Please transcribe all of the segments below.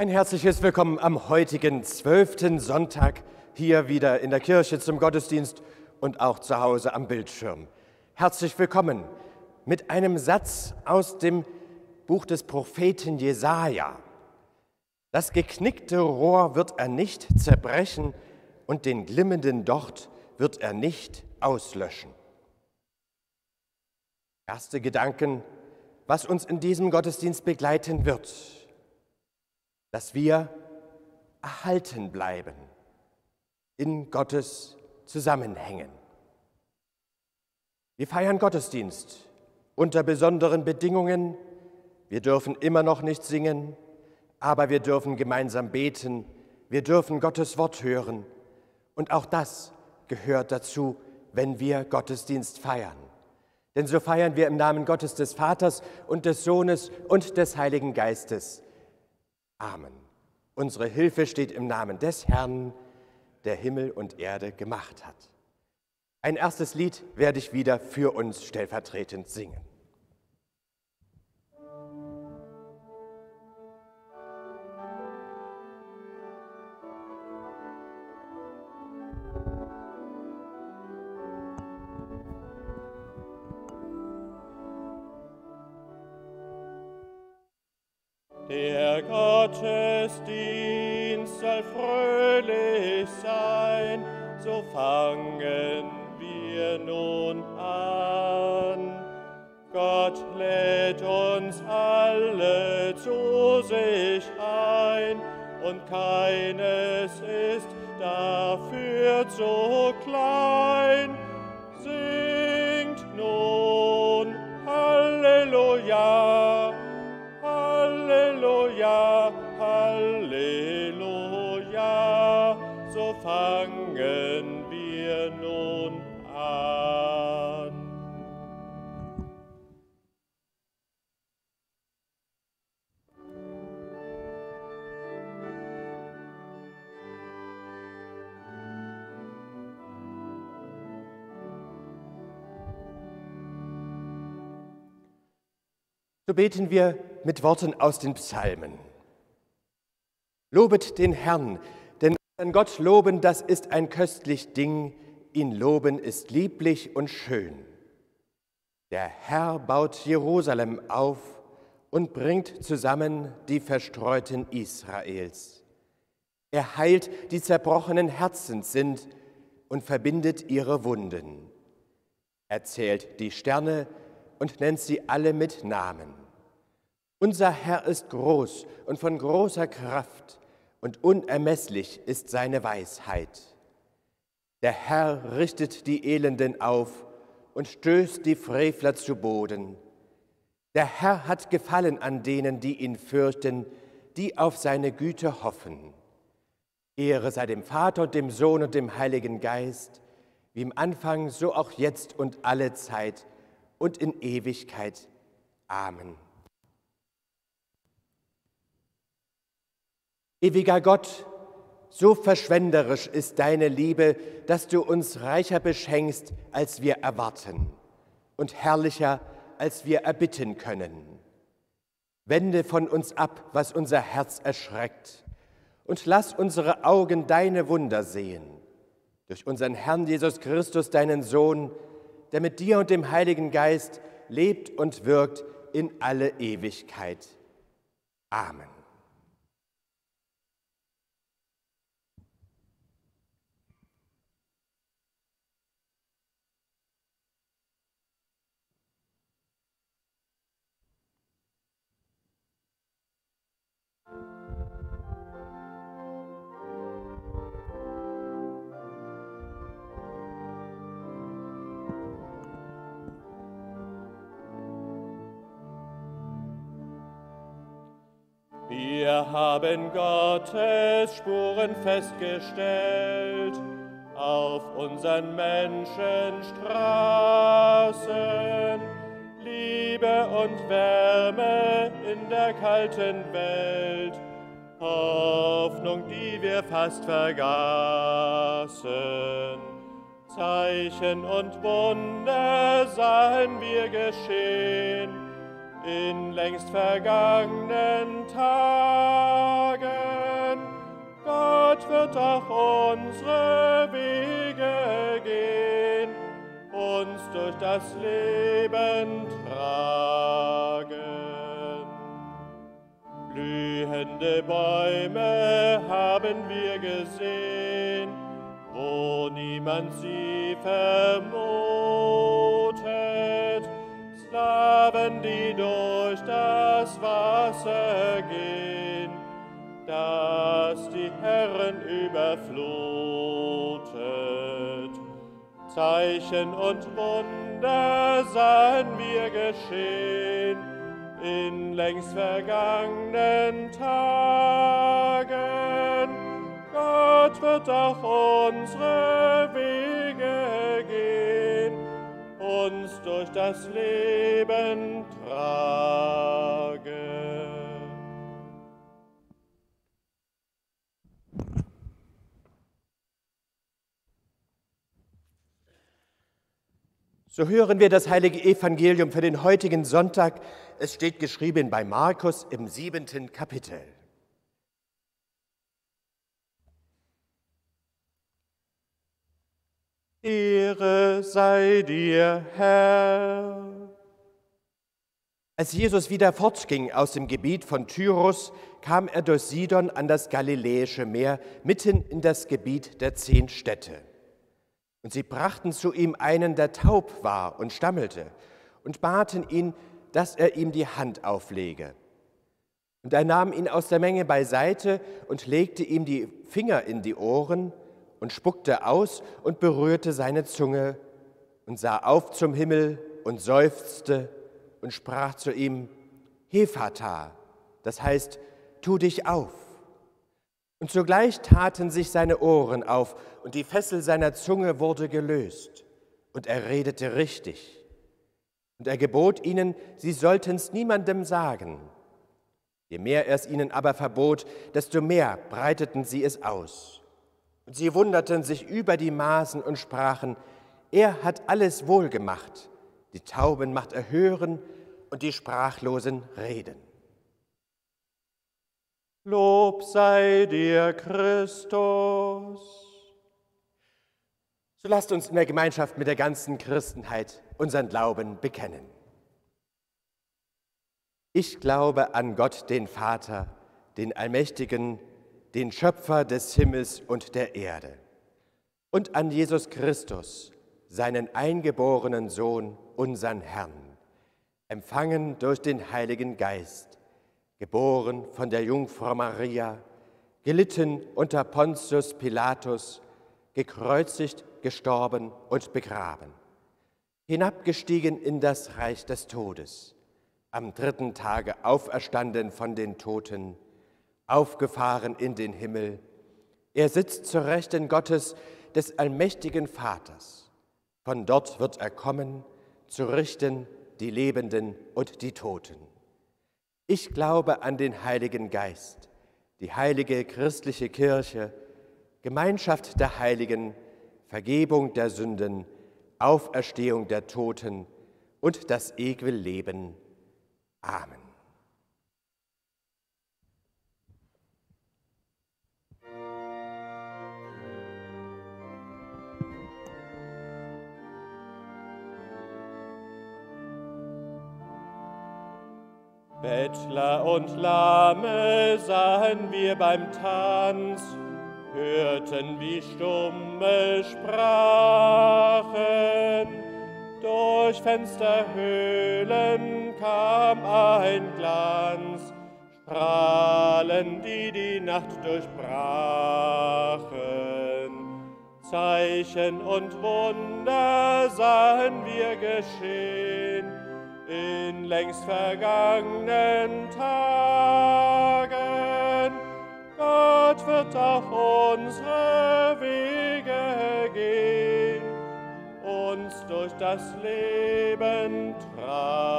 Ein herzliches Willkommen am heutigen zwölften Sonntag hier wieder in der Kirche zum Gottesdienst und auch zu Hause am Bildschirm. Herzlich willkommen mit einem Satz aus dem Buch des Propheten Jesaja. Das geknickte Rohr wird er nicht zerbrechen und den glimmenden Docht wird er nicht auslöschen. Erste Gedanken, was uns in diesem Gottesdienst begleiten wird dass wir erhalten bleiben in Gottes Zusammenhängen. Wir feiern Gottesdienst unter besonderen Bedingungen. Wir dürfen immer noch nicht singen, aber wir dürfen gemeinsam beten. Wir dürfen Gottes Wort hören. Und auch das gehört dazu, wenn wir Gottesdienst feiern. Denn so feiern wir im Namen Gottes des Vaters und des Sohnes und des Heiligen Geistes. Amen. Unsere Hilfe steht im Namen des Herrn, der Himmel und Erde gemacht hat. Ein erstes Lied werde ich wieder für uns stellvertretend singen. Der Gottesdienst soll fröhlich sein, so fangen wir nun an. Gott lädt uns alle zu sich ein und keines ist dafür zu klein. Beten wir mit Worten aus den Psalmen. Lobet den Herrn, denn an Gott loben, das ist ein köstlich Ding, ihn loben ist lieblich und schön. Der Herr baut Jerusalem auf und bringt zusammen die Verstreuten Israels. Er heilt die zerbrochenen Herzen sind und verbindet ihre Wunden. Er zählt die Sterne und nennt sie alle mit Namen. Unser Herr ist groß und von großer Kraft und unermesslich ist seine Weisheit. Der Herr richtet die Elenden auf und stößt die Frevler zu Boden. Der Herr hat Gefallen an denen, die ihn fürchten, die auf seine Güte hoffen. Ehre sei dem Vater und dem Sohn und dem Heiligen Geist, wie im Anfang, so auch jetzt und alle Zeit und in Ewigkeit. Amen. Ewiger Gott, so verschwenderisch ist deine Liebe, dass du uns reicher beschenkst, als wir erwarten und herrlicher, als wir erbitten können. Wende von uns ab, was unser Herz erschreckt, und lass unsere Augen deine Wunder sehen. Durch unseren Herrn Jesus Christus, deinen Sohn, der mit dir und dem Heiligen Geist lebt und wirkt in alle Ewigkeit. Amen. Wir haben Gottes Spuren festgestellt auf unseren Menschenstraßen. Liebe und Wärme in der kalten Welt, Hoffnung, die wir fast vergaßen. Zeichen und Wunder sahen wir geschehen in längst vergangenen Tagen. Gott wird auch unsere Wege gehen, uns durch das Leben tragen. Blühende Bäume haben wir gesehen, wo niemand sie vermutet. Die durch das Wasser gehen, das die Herren überflutet. Zeichen und Wunder sahen wir geschehen in längst vergangenen Tagen. Gott wird auch unsere Wege gehen, uns durch das Leben tragen. So hören wir das heilige Evangelium für den heutigen Sonntag. Es steht geschrieben bei Markus im siebenten Kapitel. Ehre sei dir, Herr. Als Jesus wieder fortging aus dem Gebiet von Tyrus, kam er durch Sidon an das Galiläische Meer, mitten in das Gebiet der zehn Städte. Und sie brachten zu ihm einen, der taub war und stammelte, und baten ihn, dass er ihm die Hand auflege. Und er nahm ihn aus der Menge beiseite und legte ihm die Finger in die Ohren und spuckte aus und berührte seine Zunge und sah auf zum Himmel und seufzte und sprach zu ihm, Hephata, das heißt, tu dich auf. Und sogleich taten sich seine Ohren auf und die Fessel seiner Zunge wurde gelöst und er redete richtig. Und er gebot ihnen, sie sollten es niemandem sagen. Je mehr er es ihnen aber verbot, desto mehr breiteten sie es aus. Und sie wunderten sich über die Maßen und sprachen, er hat alles wohl gemacht. Die Tauben macht er hören und die Sprachlosen reden. Lob sei dir, Christus. So lasst uns in der Gemeinschaft mit der ganzen Christenheit unseren Glauben bekennen. Ich glaube an Gott, den Vater, den Allmächtigen, den Schöpfer des Himmels und der Erde, und an Jesus Christus, seinen eingeborenen Sohn, unseren Herrn, empfangen durch den Heiligen Geist geboren von der Jungfrau Maria, gelitten unter Pontius Pilatus, gekreuzigt, gestorben und begraben, hinabgestiegen in das Reich des Todes, am dritten Tage auferstanden von den Toten, aufgefahren in den Himmel. Er sitzt zur Rechten Gottes des allmächtigen Vaters. Von dort wird er kommen, zu richten die Lebenden und die Toten. Ich glaube an den Heiligen Geist, die heilige christliche Kirche, Gemeinschaft der Heiligen, Vergebung der Sünden, Auferstehung der Toten und das ewige Leben. Amen. Bettler und Lahme sahen wir beim Tanz, hörten wie Stumme sprachen. Durch Fensterhöhlen kam ein Glanz, Strahlen, die die Nacht durchbrachen. Zeichen und Wunder sahen wir geschehen, in längst vergangenen Tagen. Gott wird auch unsere Wege gehen, uns durch das Leben tragen.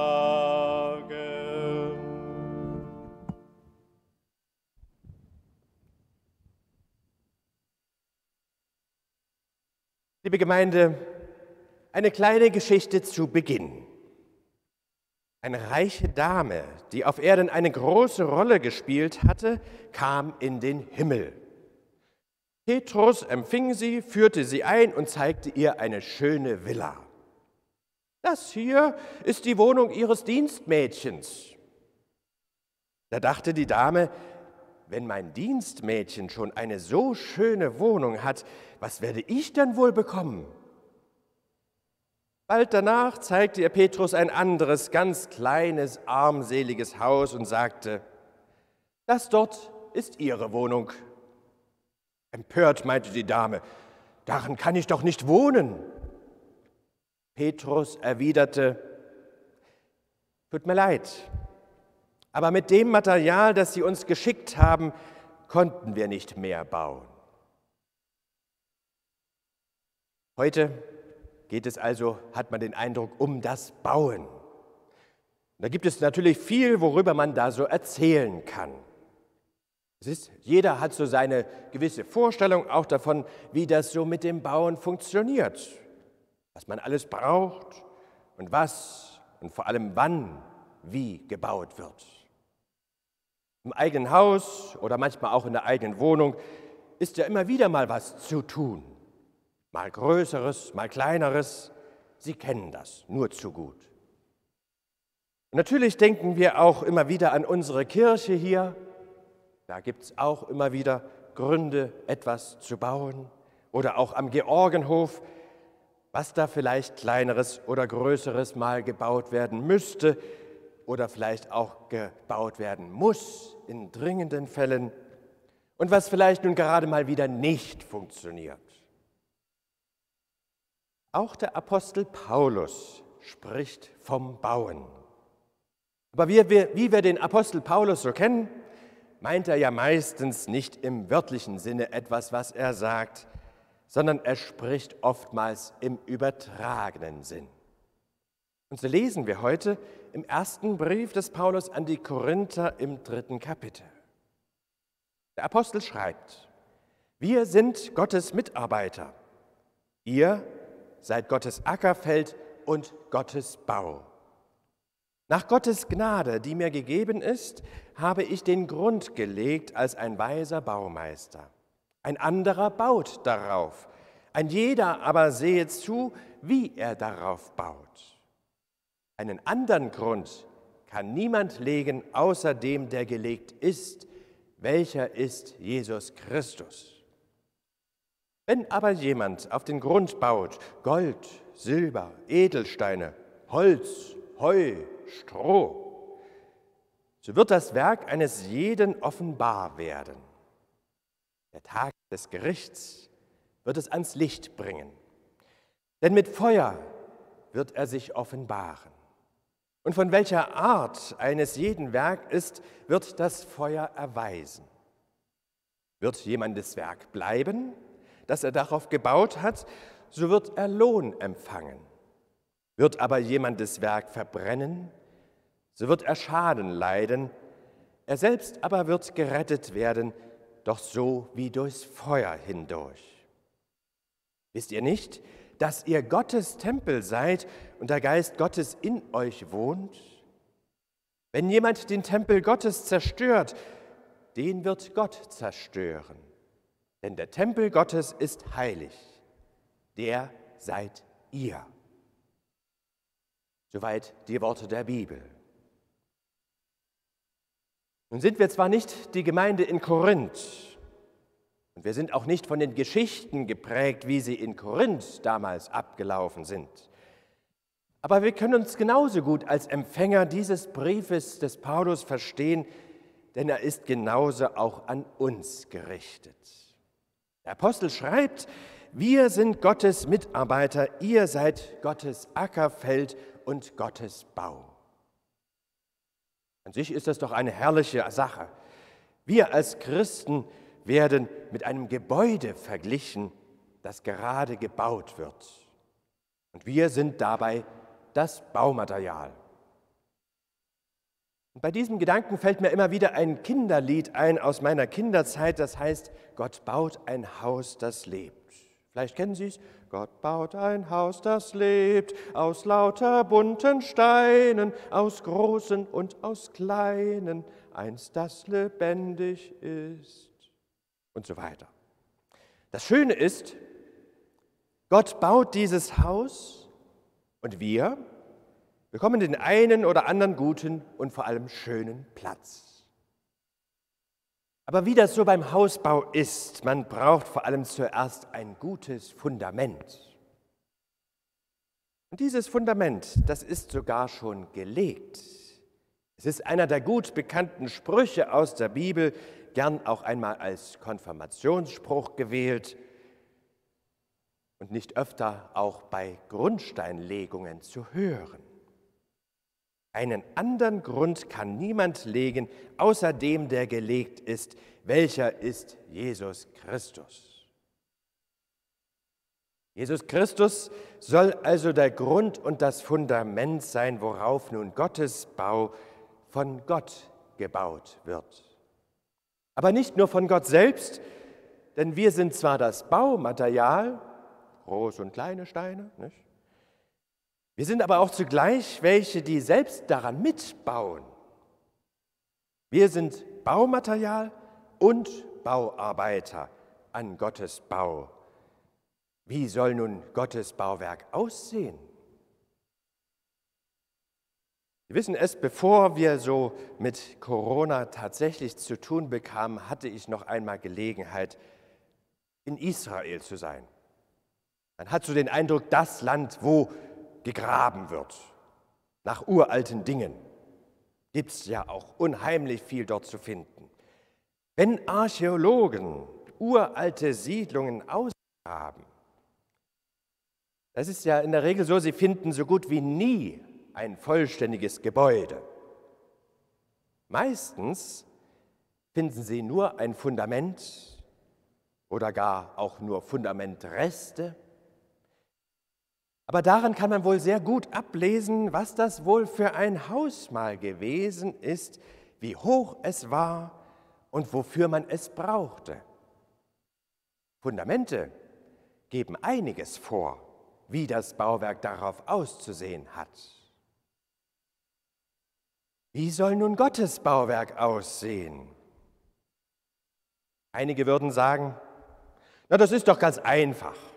Liebe Gemeinde, eine kleine Geschichte zu Beginn. Eine reiche Dame, die auf Erden eine große Rolle gespielt hatte, kam in den Himmel. Petrus empfing sie, führte sie ein und zeigte ihr eine schöne Villa. Das hier ist die Wohnung ihres Dienstmädchens. Da dachte die Dame, wenn mein Dienstmädchen schon eine so schöne Wohnung hat, was werde ich dann wohl bekommen? Bald danach zeigte ihr Petrus ein anderes, ganz kleines, armseliges Haus und sagte, das dort ist ihre Wohnung. Empört meinte die Dame, darin kann ich doch nicht wohnen. Petrus erwiderte, tut mir leid, aber mit dem Material, das Sie uns geschickt haben, konnten wir nicht mehr bauen. Heute geht es also, hat man den Eindruck, um das Bauen. Da gibt es natürlich viel, worüber man da so erzählen kann. Ist, jeder hat so seine gewisse Vorstellung auch davon, wie das so mit dem Bauen funktioniert, was man alles braucht und was und vor allem wann wie gebaut wird. Im eigenen Haus oder manchmal auch in der eigenen Wohnung ist ja immer wieder mal was zu tun. Mal größeres, mal kleineres. Sie kennen das nur zu gut. Und natürlich denken wir auch immer wieder an unsere Kirche hier. Da gibt es auch immer wieder Gründe, etwas zu bauen. Oder auch am Georgenhof, was da vielleicht kleineres oder größeres mal gebaut werden müsste oder vielleicht auch gebaut werden muss in dringenden Fällen und was vielleicht nun gerade mal wieder nicht funktioniert. Auch der Apostel Paulus spricht vom Bauen. Aber wie wir, wie wir den Apostel Paulus so kennen, meint er ja meistens nicht im wörtlichen Sinne etwas, was er sagt, sondern er spricht oftmals im übertragenen Sinn. Und so lesen wir heute im ersten Brief des Paulus an die Korinther im dritten Kapitel. Der Apostel schreibt, wir sind Gottes Mitarbeiter. Ihr seid Gottes Ackerfeld und Gottes Bau. Nach Gottes Gnade, die mir gegeben ist, habe ich den Grund gelegt als ein weiser Baumeister. Ein anderer baut darauf. Ein jeder aber sehe zu, wie er darauf baut. Einen anderen Grund kann niemand legen, außer dem, der gelegt ist, welcher ist Jesus Christus. Wenn aber jemand auf den Grund baut Gold, Silber, Edelsteine, Holz, Heu, Stroh, so wird das Werk eines jeden offenbar werden. Der Tag des Gerichts wird es ans Licht bringen, denn mit Feuer wird er sich offenbaren. Und von welcher Art eines jeden Werk ist, wird das Feuer erweisen. Wird jemandes Werk bleiben, das er darauf gebaut hat, so wird er Lohn empfangen. Wird aber jemandes Werk verbrennen, so wird er Schaden leiden, er selbst aber wird gerettet werden, doch so wie durchs Feuer hindurch. Wisst ihr nicht, dass ihr Gottes Tempel seid und der Geist Gottes in euch wohnt? Wenn jemand den Tempel Gottes zerstört, den wird Gott zerstören. Denn der Tempel Gottes ist heilig, der seid ihr. Soweit die Worte der Bibel. Nun sind wir zwar nicht die Gemeinde in Korinth und wir sind auch nicht von den Geschichten geprägt, wie sie in Korinth damals abgelaufen sind. Aber wir können uns genauso gut als Empfänger dieses Briefes des Paulus verstehen, denn er ist genauso auch an uns gerichtet. Der Apostel schreibt, wir sind Gottes Mitarbeiter, ihr seid Gottes Ackerfeld und Gottes Bau. An sich ist das doch eine herrliche Sache. Wir als Christen werden mit einem Gebäude verglichen, das gerade gebaut wird. Und wir sind dabei das Baumaterial. Bei diesem Gedanken fällt mir immer wieder ein Kinderlied ein aus meiner Kinderzeit, das heißt, Gott baut ein Haus, das lebt. Vielleicht kennen Sie es. Gott baut ein Haus, das lebt, aus lauter bunten Steinen, aus großen und aus kleinen, eins, das lebendig ist. Und so weiter. Das Schöne ist, Gott baut dieses Haus und wir bekommen den einen oder anderen guten und vor allem schönen Platz. Aber wie das so beim Hausbau ist, man braucht vor allem zuerst ein gutes Fundament. Und dieses Fundament, das ist sogar schon gelegt. Es ist einer der gut bekannten Sprüche aus der Bibel, gern auch einmal als Konfirmationsspruch gewählt und nicht öfter auch bei Grundsteinlegungen zu hören. Einen anderen Grund kann niemand legen, außer dem, der gelegt ist. Welcher ist Jesus Christus? Jesus Christus soll also der Grund und das Fundament sein, worauf nun Gottes Bau von Gott gebaut wird. Aber nicht nur von Gott selbst, denn wir sind zwar das Baumaterial, große und kleine Steine, nicht? Wir sind aber auch zugleich welche, die selbst daran mitbauen. Wir sind Baumaterial und Bauarbeiter an Gottes Bau. Wie soll nun Gottes Bauwerk aussehen? Wir wissen es, bevor wir so mit Corona tatsächlich zu tun bekamen, hatte ich noch einmal Gelegenheit, in Israel zu sein. Man hat so den Eindruck, das Land, wo gegraben wird nach uralten Dingen. Gibt es ja auch unheimlich viel dort zu finden. Wenn Archäologen uralte Siedlungen ausgraben, das ist ja in der Regel so, sie finden so gut wie nie ein vollständiges Gebäude. Meistens finden sie nur ein Fundament oder gar auch nur Fundamentreste aber daran kann man wohl sehr gut ablesen, was das wohl für ein Haus mal gewesen ist, wie hoch es war und wofür man es brauchte. Fundamente geben einiges vor, wie das Bauwerk darauf auszusehen hat. Wie soll nun Gottes Bauwerk aussehen? Einige würden sagen, na das ist doch ganz einfach.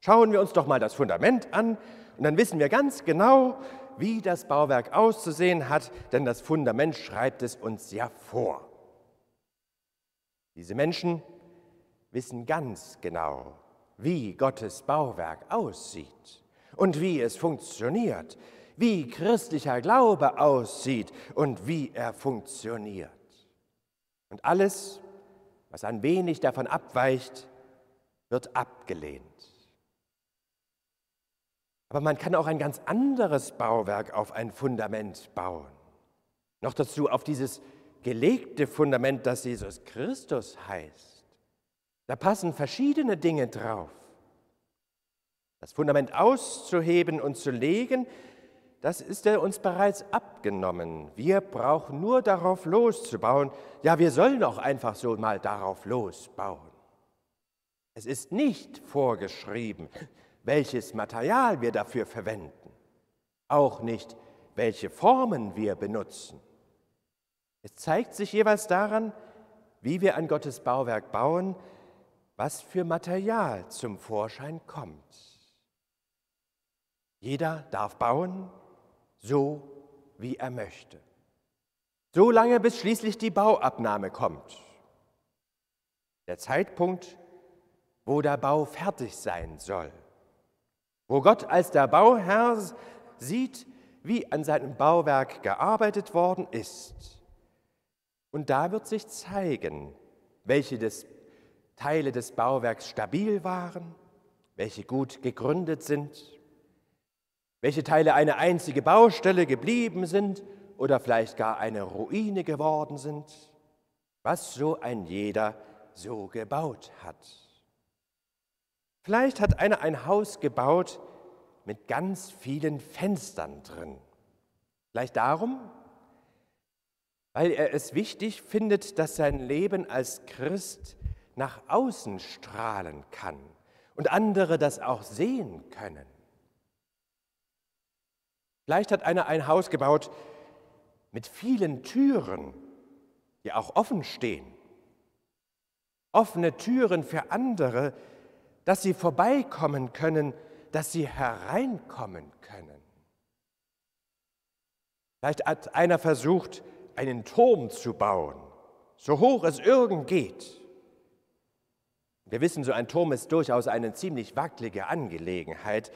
Schauen wir uns doch mal das Fundament an und dann wissen wir ganz genau, wie das Bauwerk auszusehen hat, denn das Fundament schreibt es uns ja vor. Diese Menschen wissen ganz genau, wie Gottes Bauwerk aussieht und wie es funktioniert, wie christlicher Glaube aussieht und wie er funktioniert. Und alles, was ein wenig davon abweicht, wird abgelehnt. Aber man kann auch ein ganz anderes Bauwerk auf ein Fundament bauen. Noch dazu auf dieses gelegte Fundament, das Jesus Christus heißt. Da passen verschiedene Dinge drauf. Das Fundament auszuheben und zu legen, das ist er uns bereits abgenommen. Wir brauchen nur darauf loszubauen. Ja, wir sollen auch einfach so mal darauf losbauen. Es ist nicht vorgeschrieben, welches Material wir dafür verwenden, auch nicht, welche Formen wir benutzen. Es zeigt sich jeweils daran, wie wir an Gottes Bauwerk bauen, was für Material zum Vorschein kommt. Jeder darf bauen, so wie er möchte. So lange, bis schließlich die Bauabnahme kommt. Der Zeitpunkt, wo der Bau fertig sein soll wo Gott als der Bauherr sieht, wie an seinem Bauwerk gearbeitet worden ist. Und da wird sich zeigen, welche des, Teile des Bauwerks stabil waren, welche gut gegründet sind, welche Teile eine einzige Baustelle geblieben sind oder vielleicht gar eine Ruine geworden sind, was so ein jeder so gebaut hat. Vielleicht hat einer ein Haus gebaut mit ganz vielen Fenstern drin. Vielleicht darum, weil er es wichtig findet, dass sein Leben als Christ nach außen strahlen kann und andere das auch sehen können. Vielleicht hat einer ein Haus gebaut mit vielen Türen, die auch offen stehen. Offene Türen für andere, dass sie vorbeikommen können, dass sie hereinkommen können. Vielleicht hat einer versucht, einen Turm zu bauen, so hoch es irgend geht. Wir wissen, so ein Turm ist durchaus eine ziemlich wackelige Angelegenheit,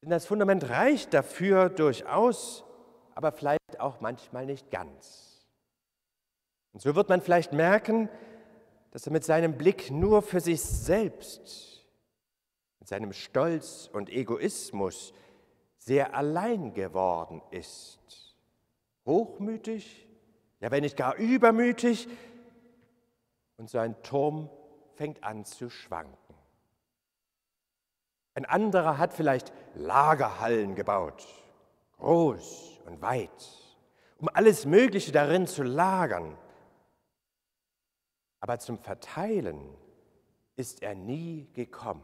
denn das Fundament reicht dafür durchaus, aber vielleicht auch manchmal nicht ganz. Und so wird man vielleicht merken, dass er mit seinem Blick nur für sich selbst, mit seinem Stolz und Egoismus sehr allein geworden ist. Hochmütig, ja wenn nicht gar übermütig, und sein Turm fängt an zu schwanken. Ein anderer hat vielleicht Lagerhallen gebaut, groß und weit, um alles Mögliche darin zu lagern. Aber zum Verteilen ist er nie gekommen.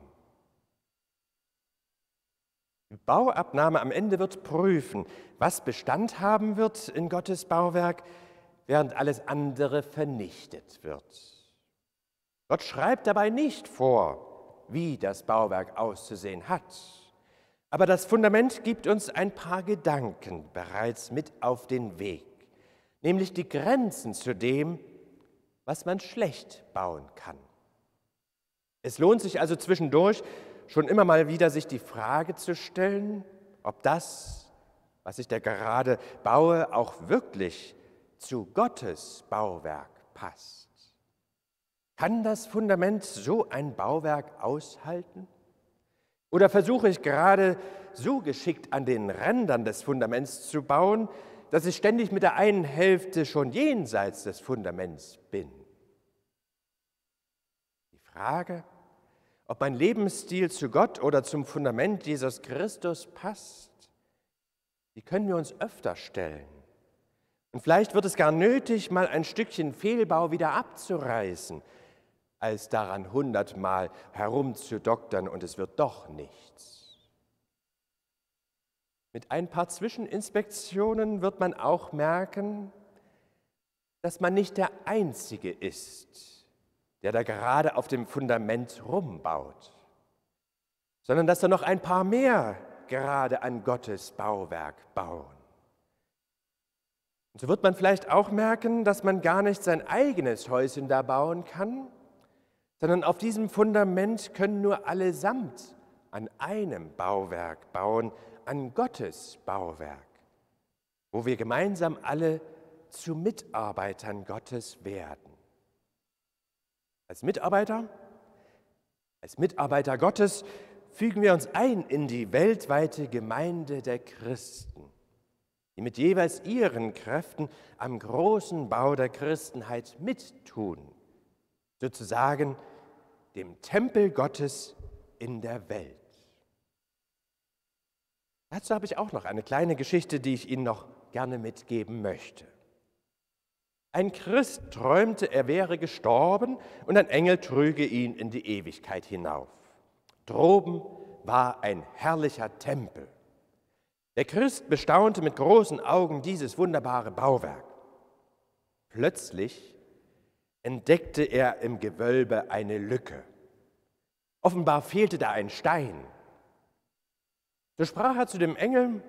Die Bauabnahme am Ende wird prüfen, was Bestand haben wird in Gottes Bauwerk, während alles andere vernichtet wird. Gott schreibt dabei nicht vor, wie das Bauwerk auszusehen hat. Aber das Fundament gibt uns ein paar Gedanken bereits mit auf den Weg, nämlich die Grenzen zu dem, was man schlecht bauen kann. Es lohnt sich also zwischendurch schon immer mal wieder, sich die Frage zu stellen, ob das, was ich da gerade baue, auch wirklich zu Gottes Bauwerk passt. Kann das Fundament so ein Bauwerk aushalten? Oder versuche ich gerade so geschickt an den Rändern des Fundaments zu bauen, dass ich ständig mit der einen Hälfte schon jenseits des Fundaments bin? Die Frage, ob mein Lebensstil zu Gott oder zum Fundament Jesus Christus passt, die können wir uns öfter stellen. Und vielleicht wird es gar nötig, mal ein Stückchen Fehlbau wieder abzureißen, als daran hundertmal herumzudoktern und es wird doch nichts. Mit ein paar Zwischeninspektionen wird man auch merken, dass man nicht der Einzige ist, der da gerade auf dem Fundament rumbaut, sondern dass da noch ein paar mehr gerade an Gottes Bauwerk bauen. Und so wird man vielleicht auch merken, dass man gar nicht sein eigenes Häuschen da bauen kann, sondern auf diesem Fundament können nur allesamt an einem Bauwerk bauen, an Gottes Bauwerk, wo wir gemeinsam alle zu Mitarbeitern Gottes werden. Als Mitarbeiter, als Mitarbeiter Gottes fügen wir uns ein in die weltweite Gemeinde der Christen, die mit jeweils ihren Kräften am großen Bau der Christenheit mittun, sozusagen dem Tempel Gottes in der Welt. Dazu habe ich auch noch eine kleine Geschichte, die ich Ihnen noch gerne mitgeben möchte. Ein Christ träumte, er wäre gestorben und ein Engel trüge ihn in die Ewigkeit hinauf. Droben war ein herrlicher Tempel. Der Christ bestaunte mit großen Augen dieses wunderbare Bauwerk. Plötzlich entdeckte er im Gewölbe eine Lücke. Offenbar fehlte da ein Stein. So sprach er zu dem Engel,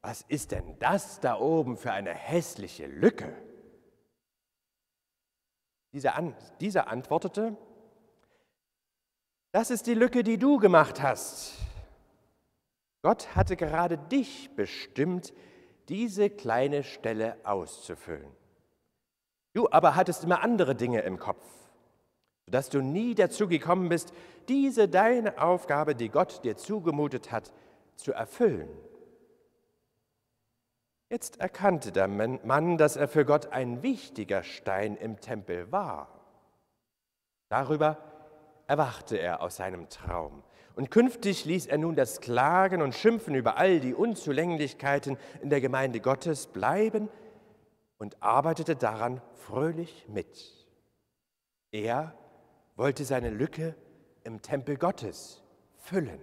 was ist denn das da oben für eine hässliche Lücke? Dieser, an, dieser antwortete, das ist die Lücke, die du gemacht hast. Gott hatte gerade dich bestimmt, diese kleine Stelle auszufüllen. Du aber hattest immer andere Dinge im Kopf, sodass du nie dazu gekommen bist, diese deine Aufgabe, die Gott dir zugemutet hat, zu erfüllen. Jetzt erkannte der Mann, dass er für Gott ein wichtiger Stein im Tempel war. Darüber erwachte er aus seinem Traum. Und künftig ließ er nun das Klagen und Schimpfen über all die Unzulänglichkeiten in der Gemeinde Gottes bleiben, und arbeitete daran fröhlich mit. Er wollte seine Lücke im Tempel Gottes füllen.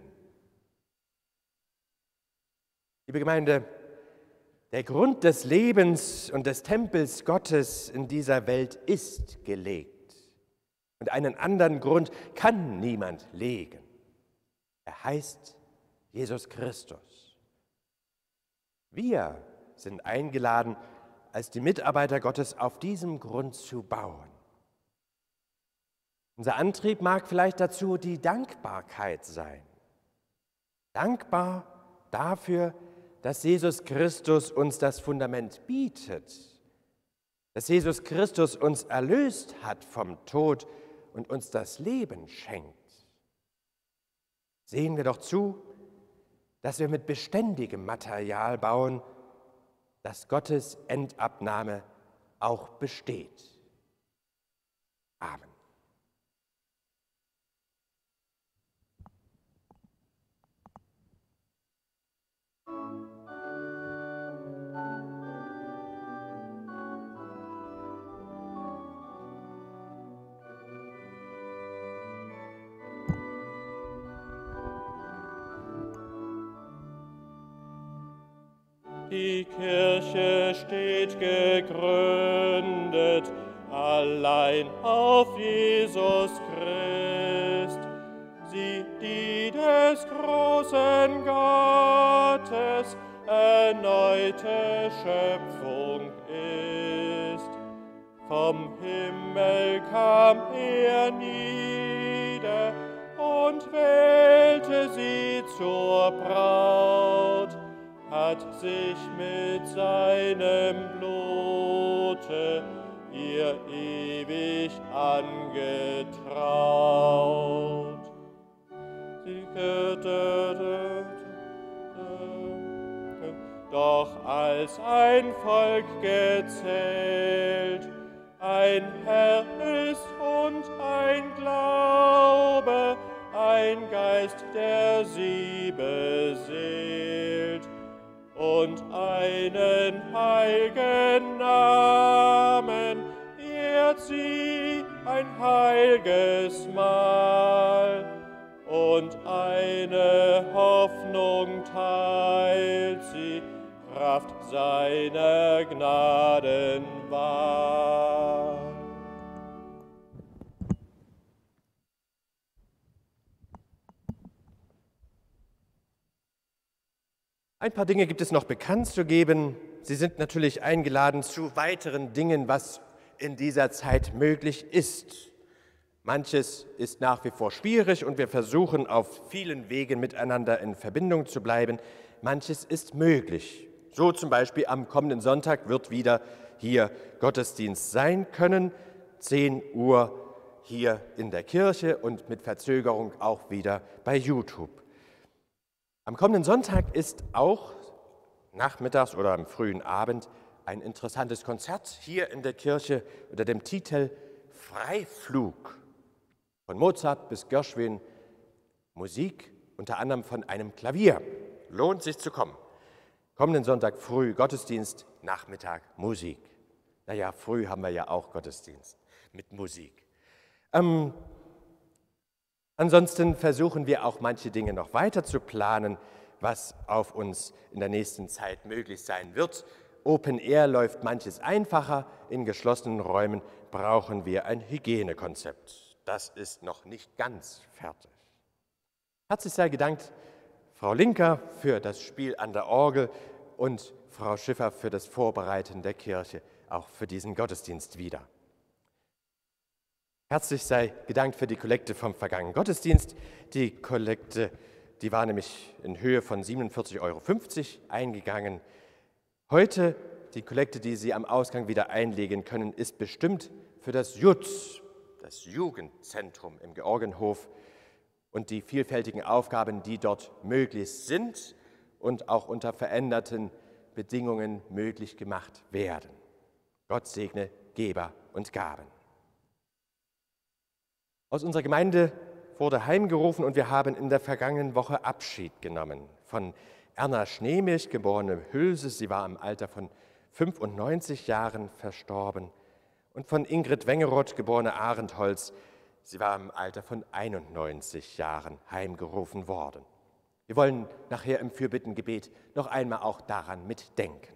Liebe Gemeinde, der Grund des Lebens und des Tempels Gottes in dieser Welt ist gelegt. Und einen anderen Grund kann niemand legen. Er heißt Jesus Christus. Wir sind eingeladen, als die Mitarbeiter Gottes auf diesem Grund zu bauen. Unser Antrieb mag vielleicht dazu die Dankbarkeit sein. Dankbar dafür, dass Jesus Christus uns das Fundament bietet, dass Jesus Christus uns erlöst hat vom Tod und uns das Leben schenkt. Sehen wir doch zu, dass wir mit beständigem Material bauen, dass Gottes Endabnahme auch besteht. Amen. Die Kirche steht gegründet allein auf Jesus Christ, sie, die des großen Gottes erneute Schöpfung ist. Vom Himmel kam er nieder und wählte sie zur Braut hat sich mit seinem Blute ihr ewig angetraut. Sie doch als ein Volk gezählt, ein Herr ist und ein Glaube, ein Geist, der sie beseelt und einen heiligen Namen. Ehrt sie ein heiliges Mahl und eine Hoffnung teilt sie, Kraft seiner Gnaden Ein paar Dinge gibt es noch bekannt zu geben. Sie sind natürlich eingeladen zu weiteren Dingen, was in dieser Zeit möglich ist. Manches ist nach wie vor schwierig und wir versuchen auf vielen Wegen miteinander in Verbindung zu bleiben. Manches ist möglich. So zum Beispiel am kommenden Sonntag wird wieder hier Gottesdienst sein können, 10 Uhr hier in der Kirche und mit Verzögerung auch wieder bei YouTube. Am kommenden Sonntag ist auch nachmittags oder am frühen Abend ein interessantes Konzert hier in der Kirche unter dem Titel Freiflug. Von Mozart bis Gershwin Musik, unter anderem von einem Klavier. Lohnt sich zu kommen. Kommenden Sonntag früh Gottesdienst, Nachmittag Musik. Naja, früh haben wir ja auch Gottesdienst mit Musik. Ähm, Ansonsten versuchen wir auch manche Dinge noch weiter zu planen, was auf uns in der nächsten Zeit möglich sein wird. Open Air läuft manches einfacher, in geschlossenen Räumen brauchen wir ein Hygienekonzept. Das ist noch nicht ganz fertig. Herzlich sei gedankt Frau Linker für das Spiel an der Orgel und Frau Schiffer für das Vorbereiten der Kirche, auch für diesen Gottesdienst wieder. Herzlich sei gedankt für die Kollekte vom vergangenen Gottesdienst. Die Kollekte, die war nämlich in Höhe von 47,50 Euro eingegangen. Heute, die Kollekte, die Sie am Ausgang wieder einlegen können, ist bestimmt für das JUTZ, das Jugendzentrum im Georgenhof und die vielfältigen Aufgaben, die dort möglich sind und auch unter veränderten Bedingungen möglich gemacht werden. Gott segne Geber und Gaben. Aus unserer Gemeinde wurde heimgerufen und wir haben in der vergangenen Woche Abschied genommen von Erna Schneemilch, geborene Hülse, sie war im Alter von 95 Jahren verstorben, und von Ingrid Wengeroth, geborene Arendholz, Sie war im Alter von 91 Jahren heimgerufen worden. Wir wollen nachher im Fürbittengebet noch einmal auch daran mitdenken.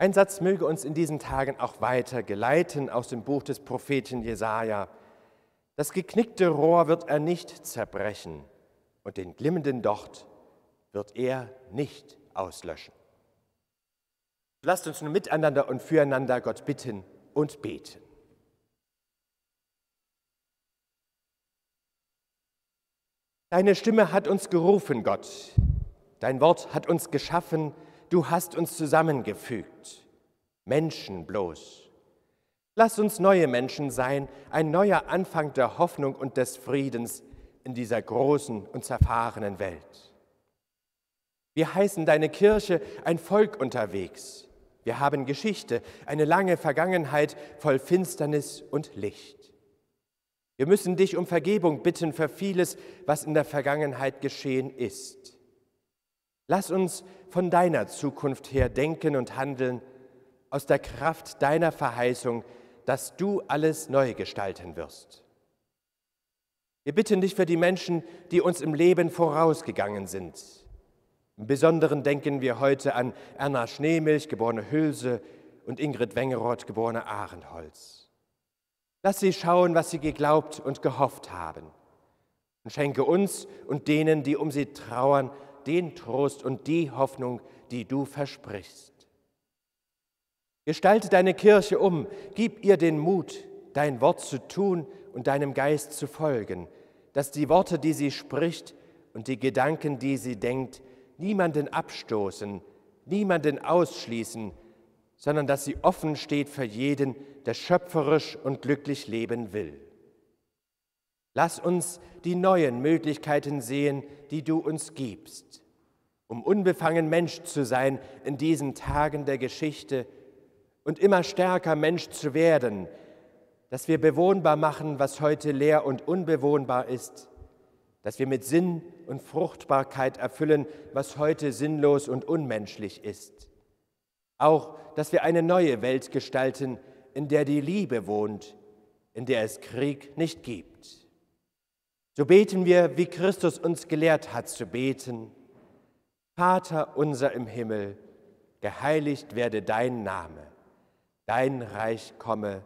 Ein Satz möge uns in diesen Tagen auch weiter geleiten aus dem Buch des Propheten Jesaja. Das geknickte Rohr wird er nicht zerbrechen und den glimmenden Docht wird er nicht auslöschen. Lasst uns nun miteinander und füreinander Gott bitten und beten. Deine Stimme hat uns gerufen, Gott. Dein Wort hat uns geschaffen, du hast uns zusammengefügt. Menschen bloß. Lass uns neue Menschen sein, ein neuer Anfang der Hoffnung und des Friedens in dieser großen und zerfahrenen Welt. Wir heißen deine Kirche ein Volk unterwegs. Wir haben Geschichte, eine lange Vergangenheit voll Finsternis und Licht. Wir müssen dich um Vergebung bitten für vieles, was in der Vergangenheit geschehen ist. Lass uns von deiner Zukunft her denken und handeln, aus der Kraft deiner Verheißung, dass du alles neu gestalten wirst. Wir bitten dich für die Menschen, die uns im Leben vorausgegangen sind. Im Besonderen denken wir heute an Erna Schneemilch, geborene Hülse, und Ingrid Wengeroth, geborene Ahrenholz. Lass sie schauen, was sie geglaubt und gehofft haben. Und schenke uns und denen, die um sie trauern, den Trost und die Hoffnung, die du versprichst. Gestalte deine Kirche um, gib ihr den Mut, dein Wort zu tun und deinem Geist zu folgen, dass die Worte, die sie spricht und die Gedanken, die sie denkt, niemanden abstoßen, niemanden ausschließen, sondern dass sie offen steht für jeden, der schöpferisch und glücklich leben will. Lass uns die neuen Möglichkeiten sehen, die du uns gibst, um unbefangen Mensch zu sein in diesen Tagen der Geschichte und immer stärker Mensch zu werden, dass wir bewohnbar machen, was heute leer und unbewohnbar ist, dass wir mit Sinn und Fruchtbarkeit erfüllen, was heute sinnlos und unmenschlich ist auch, dass wir eine neue Welt gestalten, in der die Liebe wohnt, in der es Krieg nicht gibt. So beten wir, wie Christus uns gelehrt hat zu beten. Vater unser im Himmel, geheiligt werde dein Name, dein Reich komme,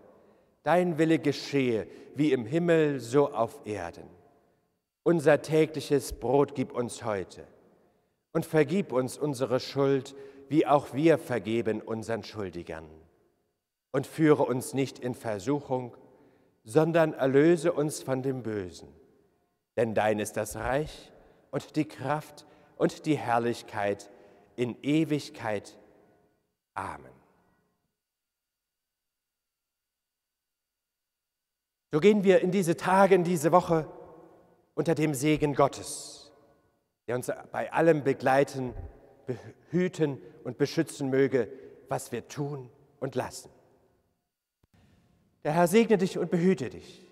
dein Wille geschehe, wie im Himmel so auf Erden. Unser tägliches Brot gib uns heute und vergib uns unsere Schuld, wie auch wir vergeben unseren Schuldigern. Und führe uns nicht in Versuchung, sondern erlöse uns von dem Bösen. Denn dein ist das Reich und die Kraft und die Herrlichkeit in Ewigkeit. Amen. So gehen wir in diese Tage, in diese Woche unter dem Segen Gottes, der uns bei allem begleiten, behüten und beschützen möge, was wir tun und lassen. Der Herr segne dich und behüte dich.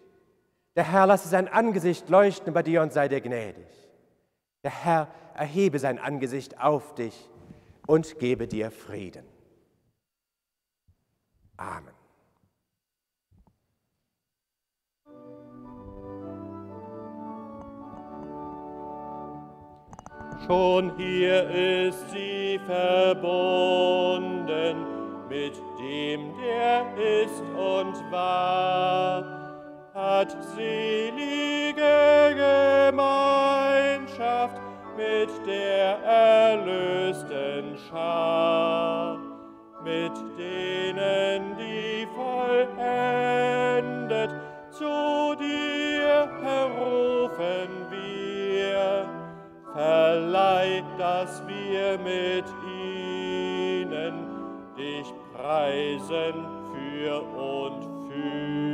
Der Herr lasse sein Angesicht leuchten bei dir und sei dir gnädig. Der Herr erhebe sein Angesicht auf dich und gebe dir Frieden. Amen. Schon hier ist sie verbunden mit dem, der ist und war, hat selige Gemeinschaft mit der erlösten Schar, mit denen, die vollendet zu dir berufen wir verleih, dass wir mit ihnen dich preisen für und für.